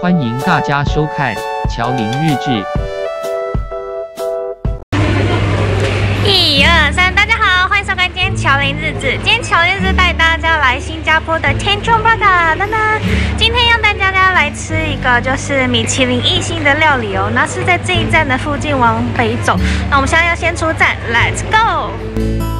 欢迎大家收看《乔林日志》。一二三，大家好，欢迎收看今天乔林日志。今天乔林日志带大家来新加坡的 Tanjong Pagar，噔噔。今天要带大家来吃一个就是米其林一星的料理哦，那是在这一站的附近往北走。那我们现在要先出站，Let's go。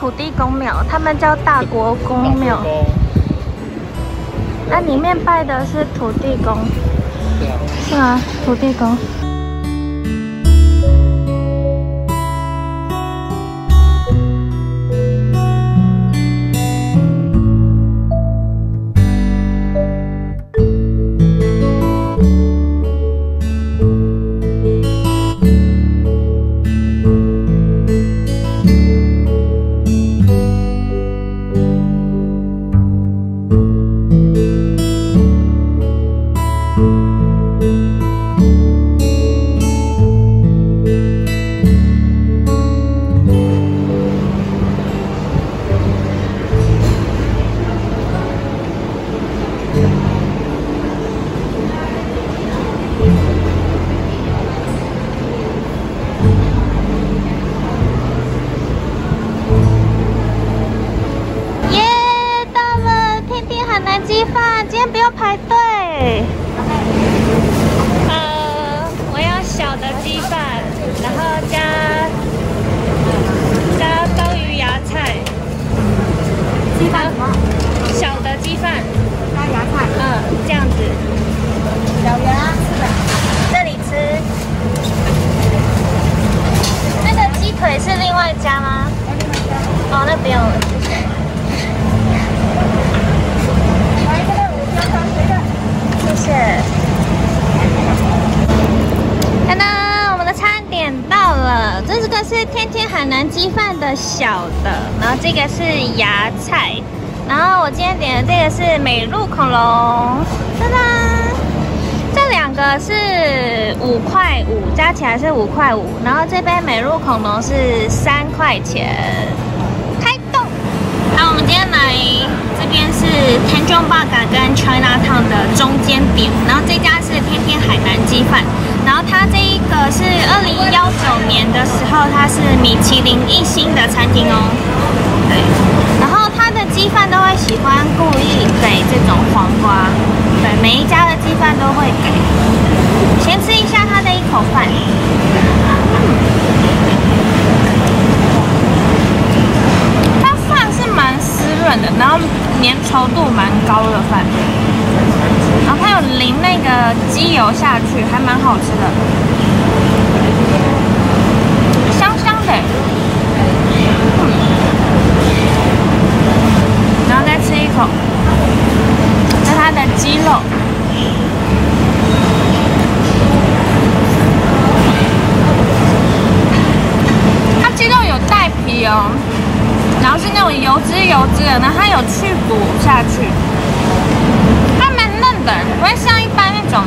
土地公庙，他们叫大国公庙。那里面拜的是土地公，是吗？土地公。菜，然后我今天点的这个是美露恐龙，当当，这两个是五块五，加起来是五块五，然后这杯美露恐龙是三块钱。开动！那我们今天来这边是 Tanjong Pagar 跟 Chinatown 的中间点，然后这家是天天海南鸡饭，然后它这一个是二零幺九年的时候，它是米其林一星的餐厅哦。对，鸡饭都会喜欢故意给这种黄瓜，对，每一家的鸡饭都会给。先吃一下它的一口饭。它饭是蛮湿润的，然后粘稠度蛮高的饭，然后它有淋那个鸡油下去，还蛮好吃的，香香的。嗯然后再吃一那，它的鸡肉。它鸡肉有带皮哦，然后是那种油脂油脂的，然后它有去骨下去，它蛮嫩的，不会像一般那种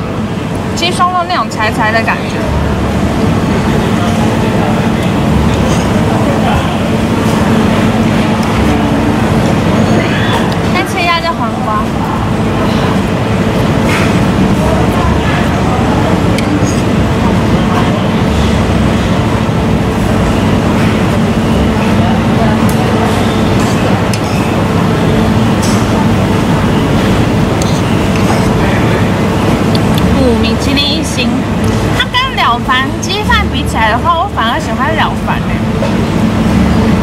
鸡胸肉那种柴柴的感觉。再吃一下这黄瓜。五米其林一星，它跟了凡鸡饭比起来的话，我反而喜欢了凡哎。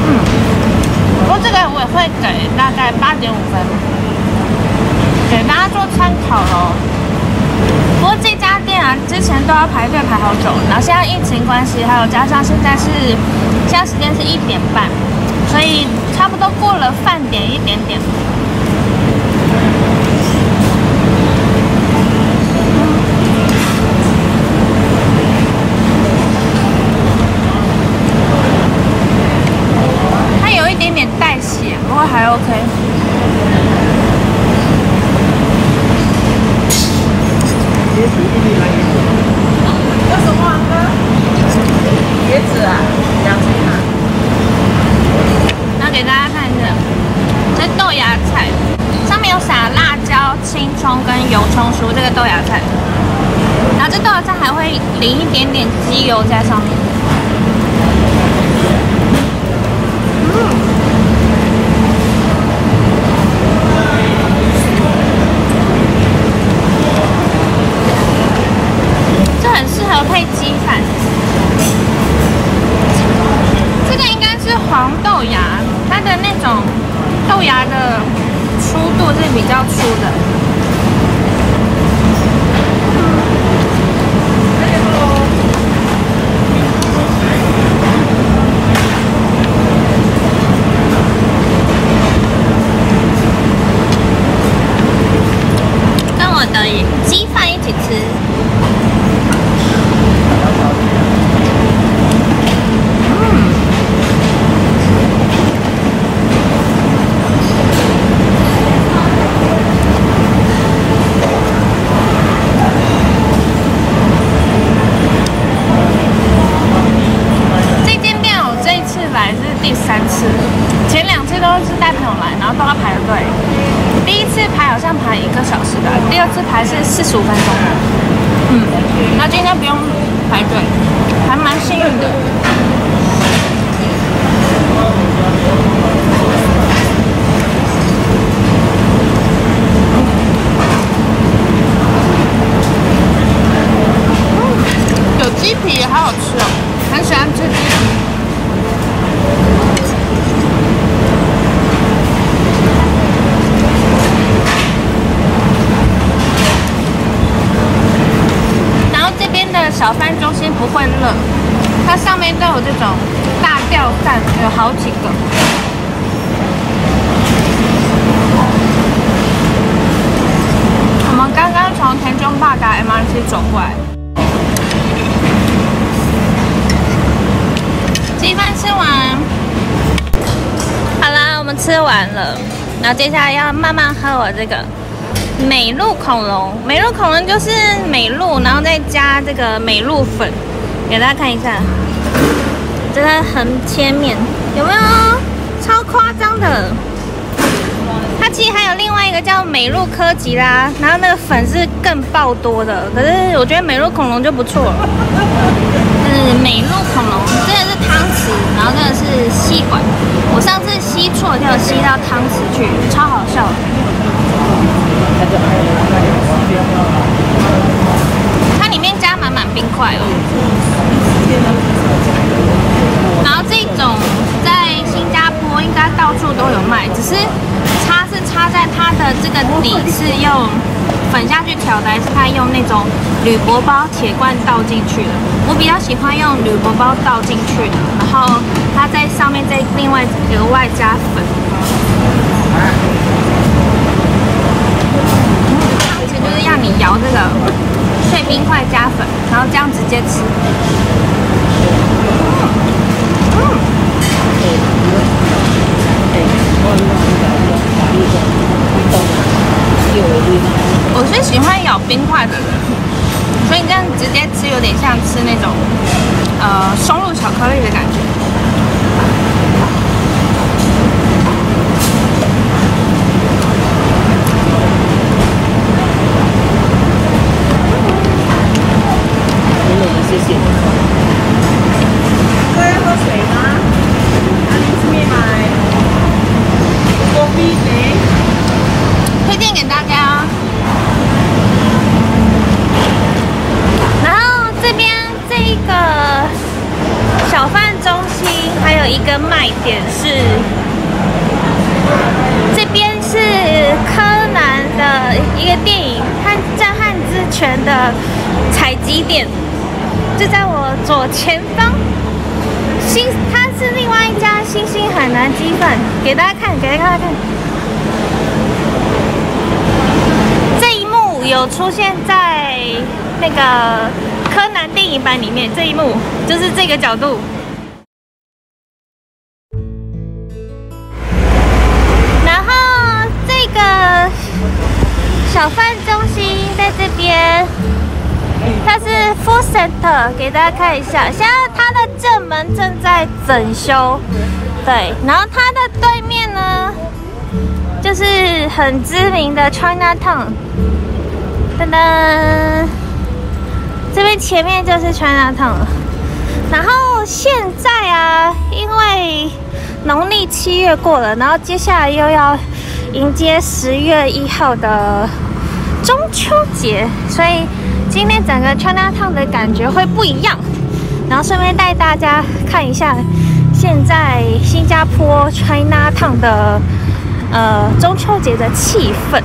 嗯，不过这个我也会给大概八点五分，给大家做参考咯。不过这家店啊，之前都要排队排好久，然后现在疫情关系，还有加上现在是现在时间是一点半，所以差不多过了饭点一点点。MRT 走过来。鸡饭吃完，好啦，我们吃完了，然后接下来要慢慢喝我这个美露恐龙。美露恐龙就是美露，然后再加这个美露粉，给大家看一下，真的很切面，有没有？超夸张的。其实还有另外一个叫美露科吉啦，然后那个粉是更爆多的，可是我觉得美露恐龙就不错了。是美露恐龙，这个是汤匙，然后这个是吸管。我上次吸错，就吸到汤匙去，超好笑的。它里面加满满冰块哦。然后这种在新加坡应该到处都有卖，只是它在它的这个底是用粉下去调的，还是它用那种铝箔包铁罐倒进去的？我比较喜欢用铝箔包倒进去的，然后它在上面再另外额外加粉。汤匙就是让你摇这个碎冰块加粉，然后这样直接吃。我是喜欢咬冰块的人，所以这样直接吃有点像吃那种呃松露巧克力的感觉。给大家看，给大家看。这一幕有出现在那个柯南电影版里面，这一幕就是这个角度。然后这个小贩中心在这边，它是 Food Center，给大家看一下。现在它的正门正在整修，对，然后它的对面呢，就是很知名的 China Town。噔噔，这边前面就是 China Town。然后现在啊，因为农历七月过了，然后接下来又要迎接十月一号的中秋节，所以今天整个 China Town 的感觉会不一样。然后顺便带大家看一下现在新加坡 China Town 的呃中秋节的气氛。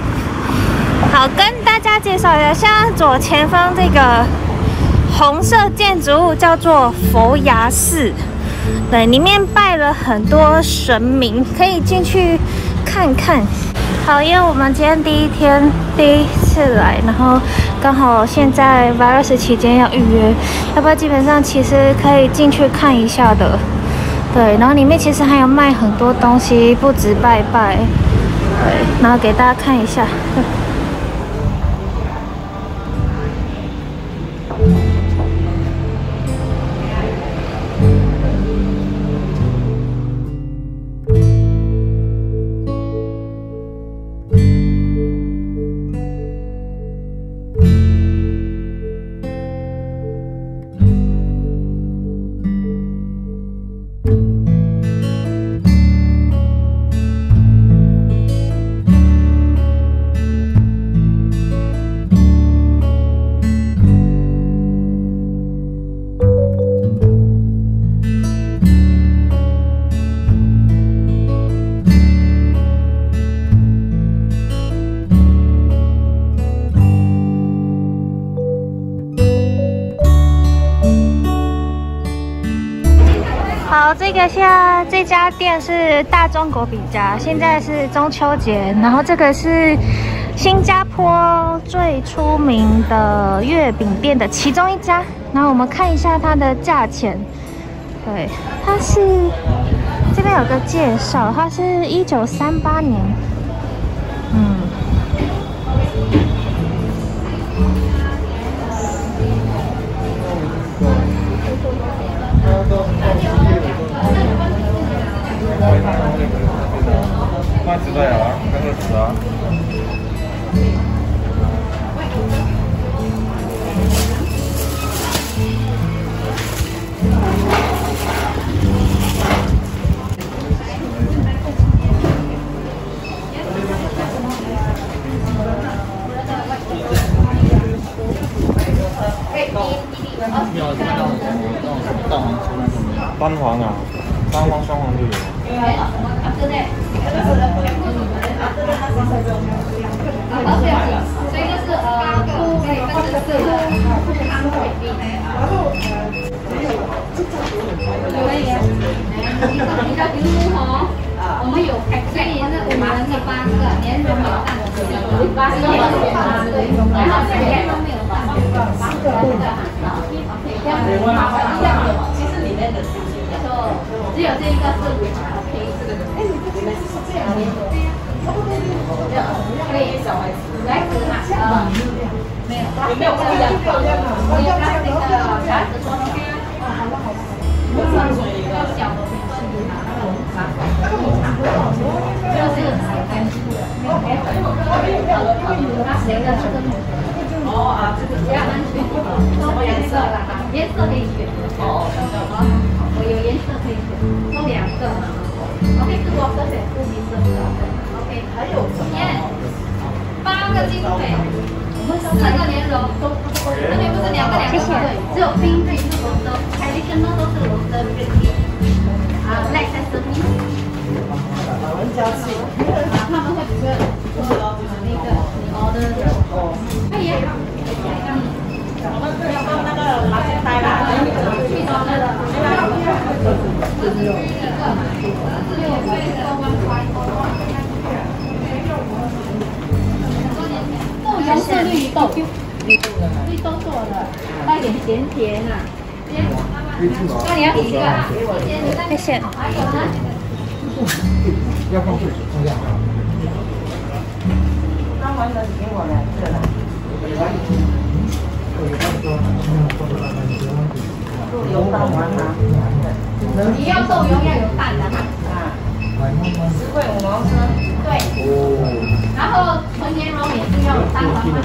好，跟大家介绍一下，现在左前方这个红色建筑物叫做佛牙寺，对，里面拜了很多神明，可以进去看看。好，因为我们今天第一天第一次来，然后刚好现在 virus 期间要预约，要不然基本上其实可以进去看一下的。对，然后里面其实还有卖很多东西，不止拜拜。对，然后给大家看一下。好，这个现在这家店是大中国饼家，现在是中秋节，然后这个是新加坡最出名的月饼店的其中一家，然后我们看一下它的价钱，对，它是这边有个介绍，它是一九三八年，卖纸袋啊，跟着纸啊。蛋黄酥那种的，单黄啊，单黄双黄都有。所以就是呃，不可以分成四个，不安回避。可以啊，你说比较牛哦，我们有所以是五人的八个，年容有蛋的十个，八个八个，然后年容没有蛋的八个，这样子一样的，其实里面的就只有这一个是可以这个，哎，你们是这样的，对呀。可以，来纸哈，呃，没有，有没有。不一样？我有那个夹子多少？我算出一个小的，就是那谁的这个？哦啊，这个比较安全，什么颜色啦？颜色可以选。哦，我有。颜色可以选，抽两个嘛。OK，是我这边不明色的。还有天，八个金腿，四个莲蓉，那边不是两个两个对，只有冰瑞是龙舟，海力跟都都是龙舟冰，啊，black 在这边，老人家吃，啊，他们会不会那个哦的，可以，嗯，要放那个麻将牌啦，去装那个，这是第一个，红色绿豆，绿豆做的，带点咸甜呐。那你要几个？谢谢。还有呢？要放水，放量。当完了给我来，这了。豆油当完了。你要豆油要有蛋的啊。十块五毛升。然后纯莲蓉也是用三环吗？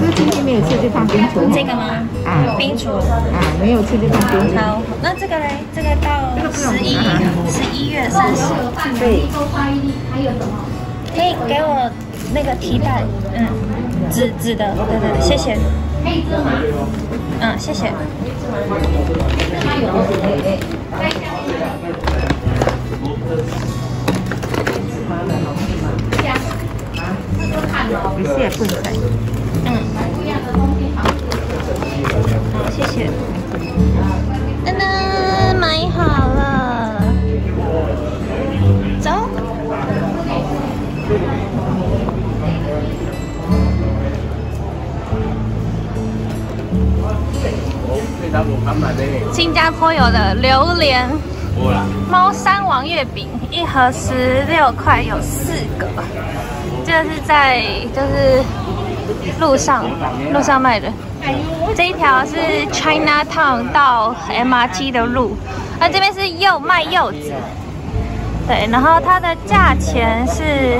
这个今天没有吃就放冰橱。这个吗？啊冰厨。啊，没有吃就放冰橱。好，那这个嘞？这个到十一十一月三十，对，还有什么？可以给我那个提袋，嗯，纸纸的，对对对，谢谢。可以这吗？嗯，谢谢。少？没事也不能吃。嗯，好，谢谢。噔噔，买好了，走。新加坡有的榴莲猫山王月饼，一盒十六块，有四个。这是在就是路上路上卖的。这一条是 Chinatown 到 MRT 的路，那这边是柚卖柚子，对，然后它的价钱是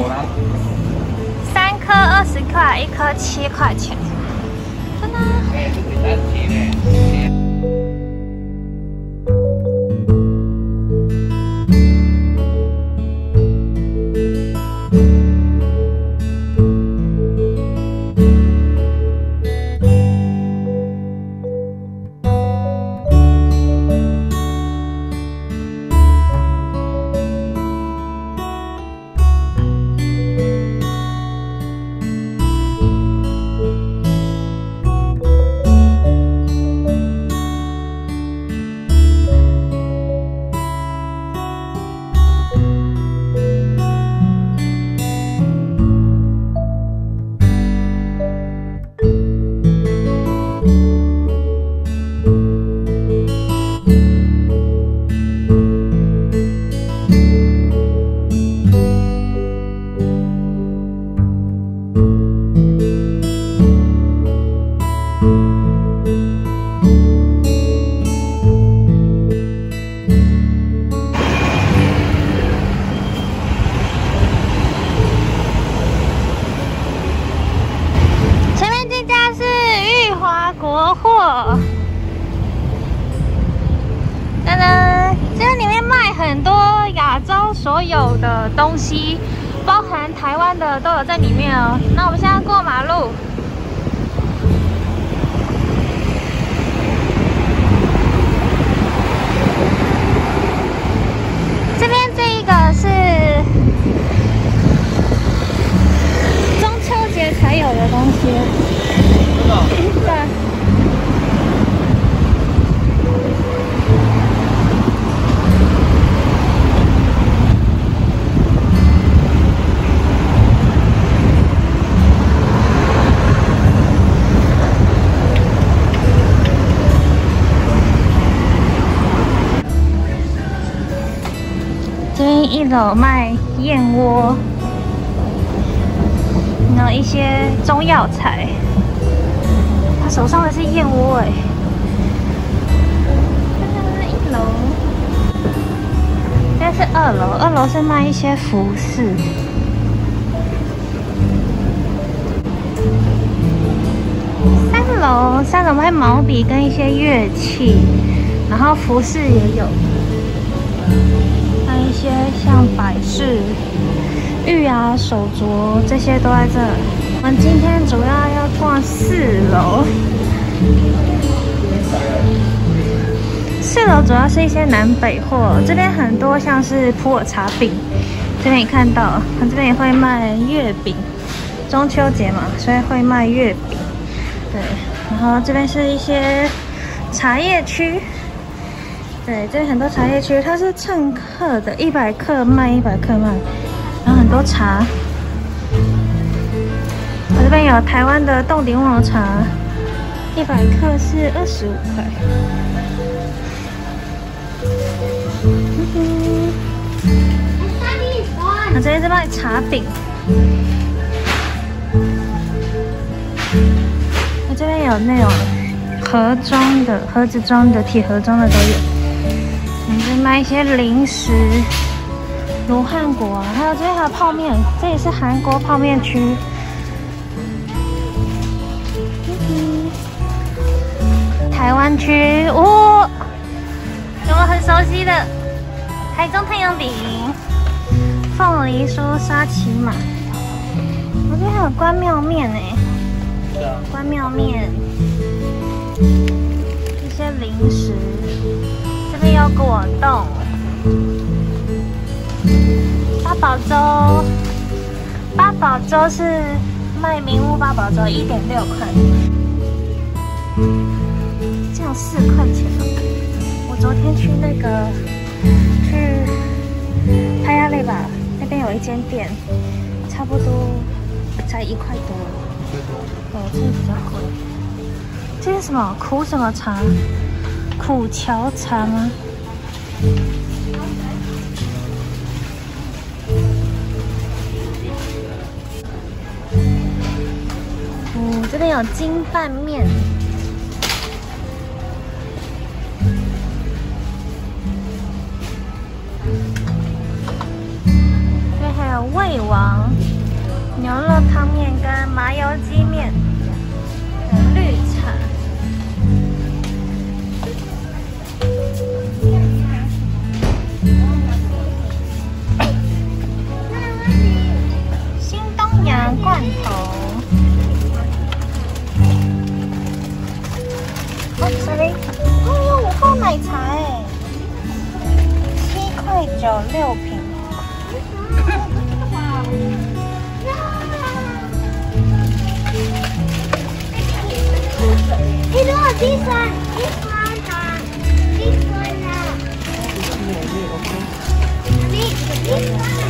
三颗二十块，一颗七块钱。真的。有卖燕窝，然后一些中药材。他手上的是燕窝哎。一楼，这是二楼，二楼是卖一些服饰。三楼，三楼卖毛笔跟一些乐器，然后服饰也有。些像摆饰、玉啊、手镯这些都在这。我们今天主要要逛四楼，四楼主要是一些南北货，这边很多像是普洱茶饼，这边也看到，它这边也会卖月饼，中秋节嘛，所以会卖月饼。对，然后这边是一些茶叶区。对，这边很多茶叶区，它是称克的，一百克卖一百克卖，然后很多茶。我这边有台湾的洞顶乌龙茶，一百克是二十五块。我这边在卖茶饼。我这边有那种盒装的、盒子装的、铁盒装的都有。我们这卖一些零食，罗汉果啊，还有这边还有泡面，这也是韩国泡面区。台湾区，哦，有没有很熟悉的？台中太阳饼、凤梨酥、沙琪玛？我这边还有关庙面呢，关庙面，一些零食，果冻，八宝粥，八宝粥是卖名屋八宝粥，一点六块。这样四块钱我昨天去那个去拍亚类吧，那边有一间店，差不多才一块多。哦，这个比较贵。这是什么苦什么茶？苦荞茶吗？哦，这边有金拌面。味王牛肉汤面跟麻油鸡面，罐头。哦，sorry，哦，奶茶哎，七块九六瓶。哎，多少计算？计算啊，计算啊。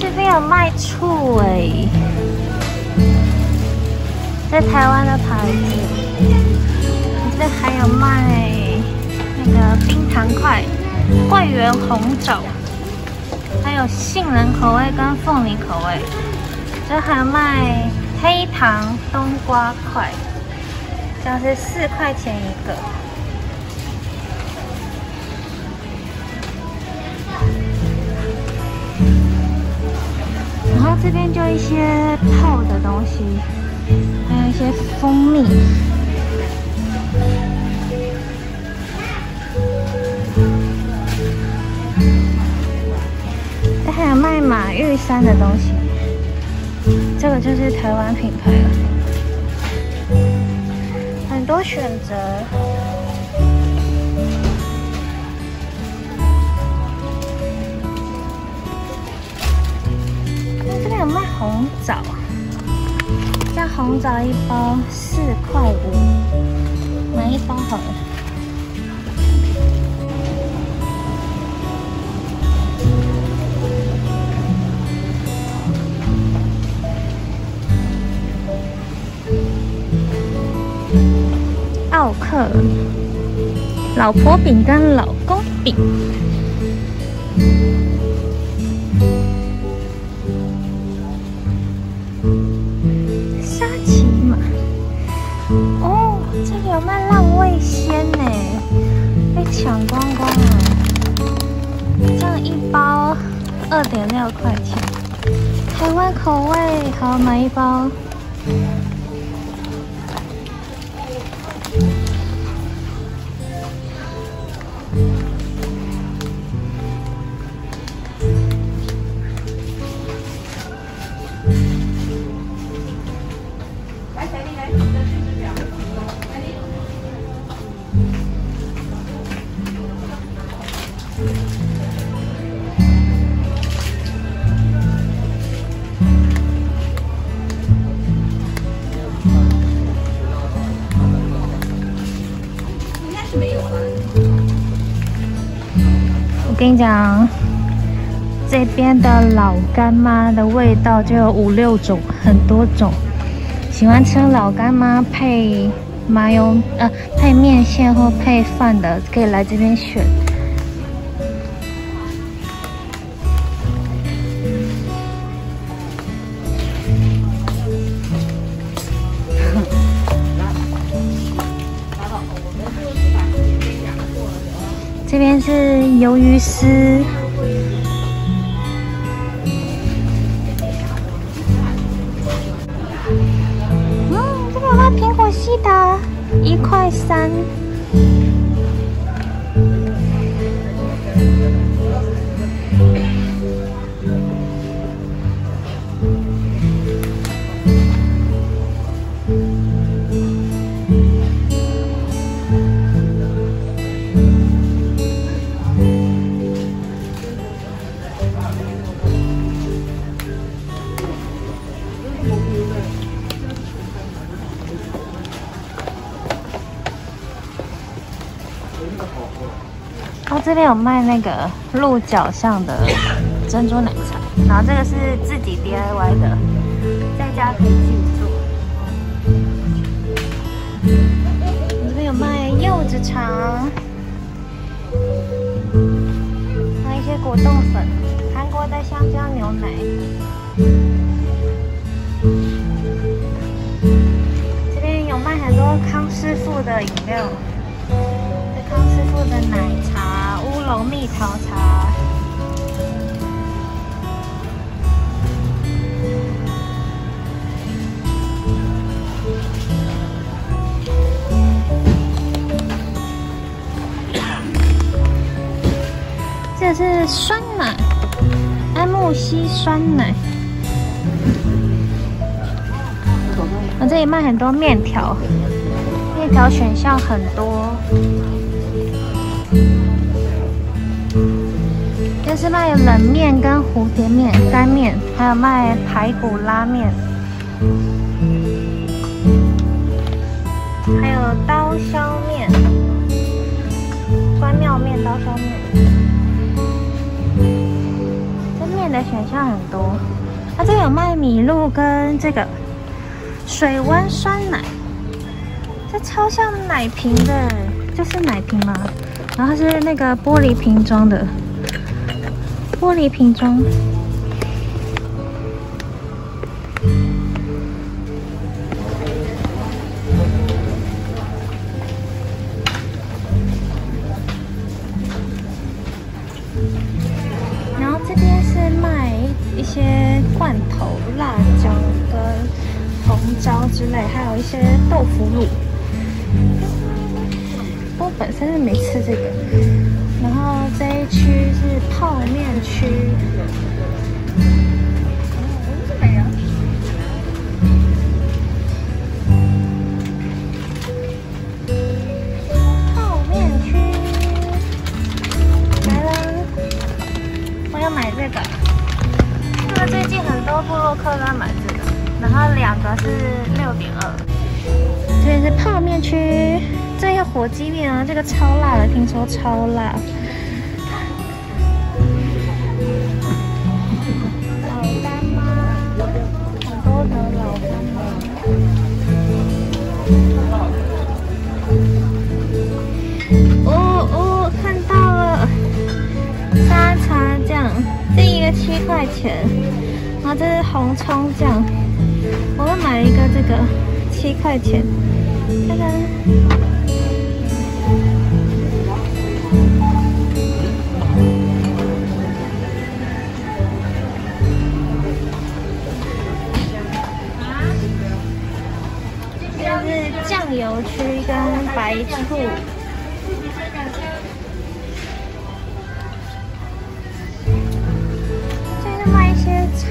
这边有卖醋哎，在台湾的牌子。这边还有卖那个冰糖块，桂圆红枣。有杏仁口味跟凤梨口味。这还卖黑糖冬瓜块，这样是四块钱一个。然后这边就一些泡的东西。还有一些蜂蜜，还有卖马玉山的东西，这个就是台湾品牌了，很多选择。这边有卖红枣。红枣一包四块五，买一包好了。到客，老婆饼干，老公饼，沙琪玛。哦，这里有卖浪味仙呢，被抢光光了。这样一包二点六块钱，台湾口味，好买一包。跟你讲，这边的老干妈的味道就有五六种，很多种。喜欢吃老干妈配麻油呃配面线或配饭的，可以来这边选。这边是鱿鱼丝。嗯，这个有卖苹果西达，一块三。这边有卖那个鹿角巷的珍珠奶茶，然后这个是自己 DIY 的，在家可以自己做。这边有卖柚子茶，还有一些果冻粉，韩国的香蕉牛奶。这边有卖很多康师傅的饮料。康师傅的奶茶、龙蜜桃茶，这是酸奶，安慕希酸奶。我这里卖很多面条，面条选项很多。是卖冷面跟蝴蝶面干面，还有卖排骨拉面，还有刀削面、关庙面、刀削面。这面的选项很多，它这有卖米露跟这个水温酸奶，这超像奶瓶的，这是奶瓶吗？然后是那个玻璃瓶装的，玻璃瓶装。然后这边是卖一些罐头、辣椒跟红椒之类，还有一些豆腐乳。我本身是没吃这个，然后这是红葱酱，我们买一个这个，七块钱。看看。酱油区跟白醋，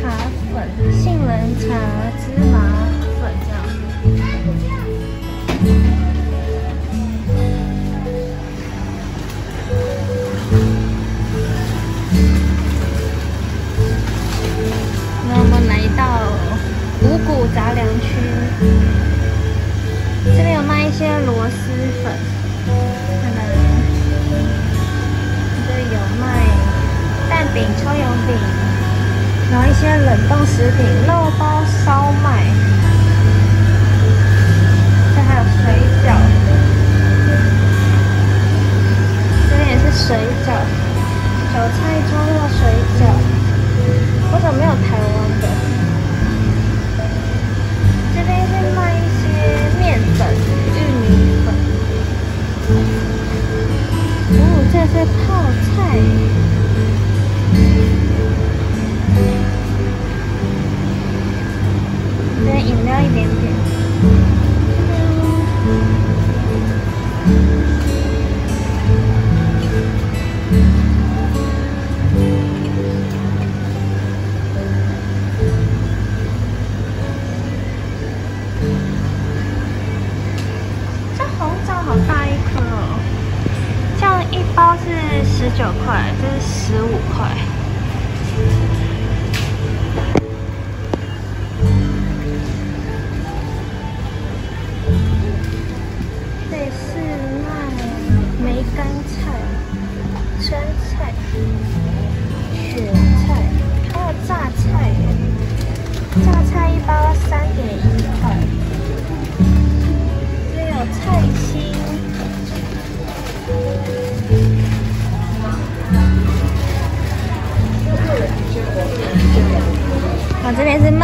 茶粉，杏仁茶、芝麻粉这样。那我们来到五谷杂粮区。这边有卖一些螺蛳粉，看看，这里有卖蛋饼、葱油饼，然后一些冷冻食品、肉包、烧麦，这还有水饺，这边也是水饺，韭菜猪肉水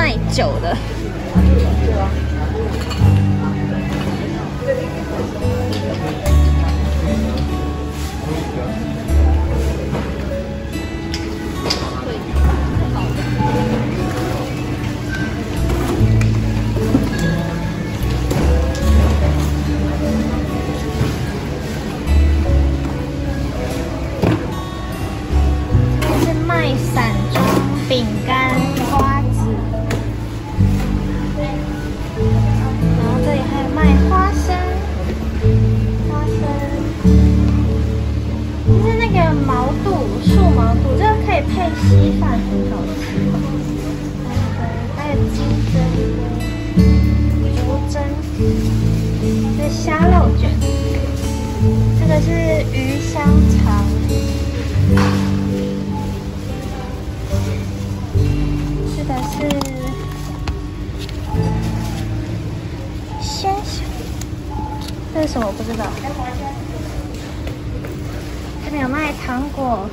耐久的。这边有卖糖果。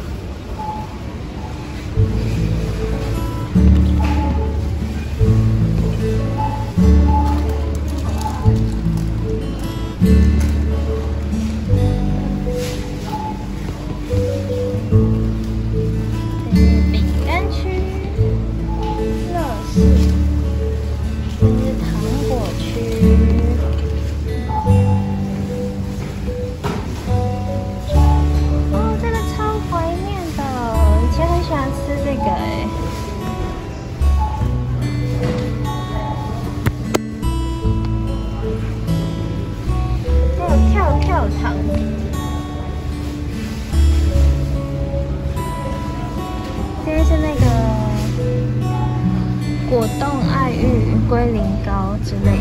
龟苓膏之类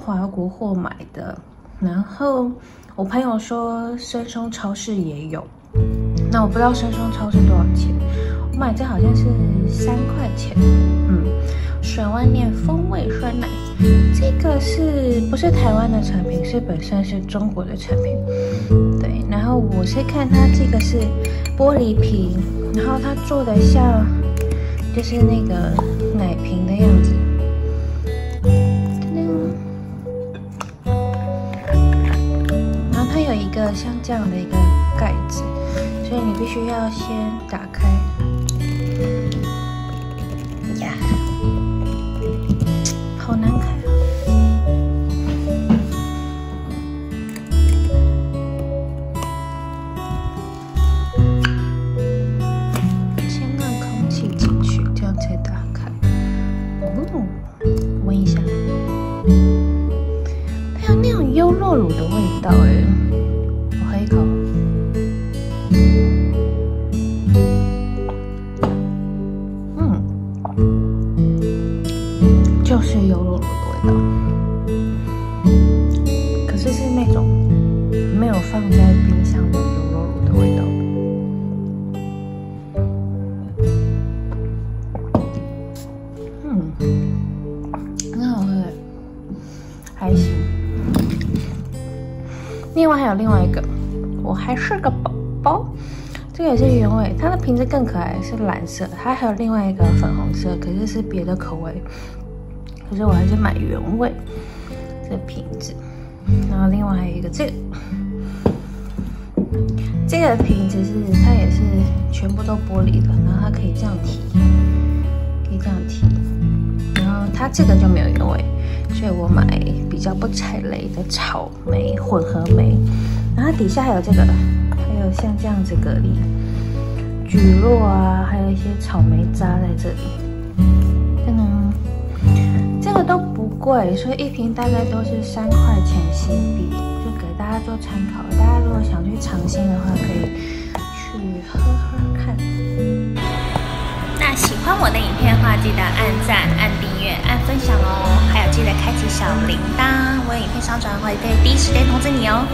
华国货买的，然后我朋友说深松超市也有，那我不知道深松超市多少钱，我买这好像是三块钱，嗯，水湾念风味酸奶，这个是不是台湾的产品？是本身是中国的产品，对，然后我是看它这个是玻璃瓶，然后它做的像就是那个奶瓶的样子。这样的一个盖子，所以你必须要先打开。我还是个宝宝，这个也是原味，它的瓶子更可爱，是蓝色，它还有另外一个粉红色，可是是别的口味。可是我还是买原味这瓶子，然后另外还有一个这个，这个瓶子是它也是全部都玻璃的，然后它可以这样提，可以这样提，然后它这个就没有原味，所以我买比较不踩雷的草莓混合莓，然后底下还有这个，还有像这样子蛤蜊、蒟蒻啊，还有一些草莓渣在这里，真的。这个都不贵，所以一瓶大概都是三块钱新币，就给大家做参考。大家如果想去尝鲜的话，可以去喝喝看。那喜欢我的影片的话，记得按赞、按订阅、按分享哦，还有记得开启小铃铛，我有影片上传会可以第一时间通知你哦。